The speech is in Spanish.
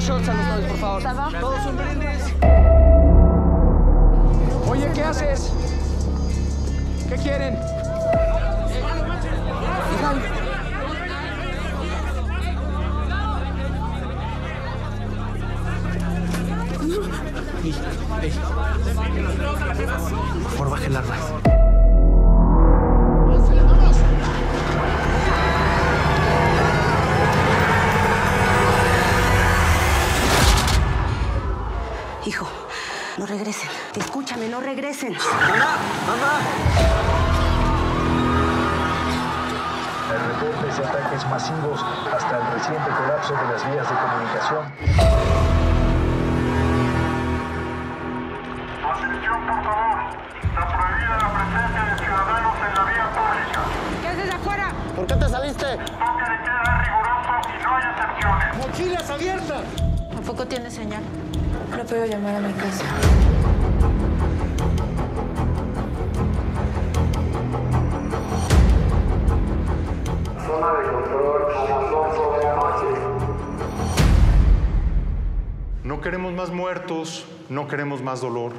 unos shots a los novios, por favor. Todos un brindis. Oye, ¿qué haces? ¿Qué quieren? Por baje el arma. Hijo, no regresen. Escúchame, no regresen. ¡Mamá! ¡Mamá! El reportes de ataques masivos hasta el reciente colapso de las vías de comunicación. Atención, por favor. Está prohibida la presencia de ciudadanos en la vía pública. ¿Qué haces afuera? ¿Por qué te saliste? Toque de queda riguroso y no hay excepciones. ¡Mochilas abiertas! Tampoco tiene señal. No puedo llamar a mi casa. Zona de control a las 8 de la noche. No queremos más muertos, no queremos más dolor.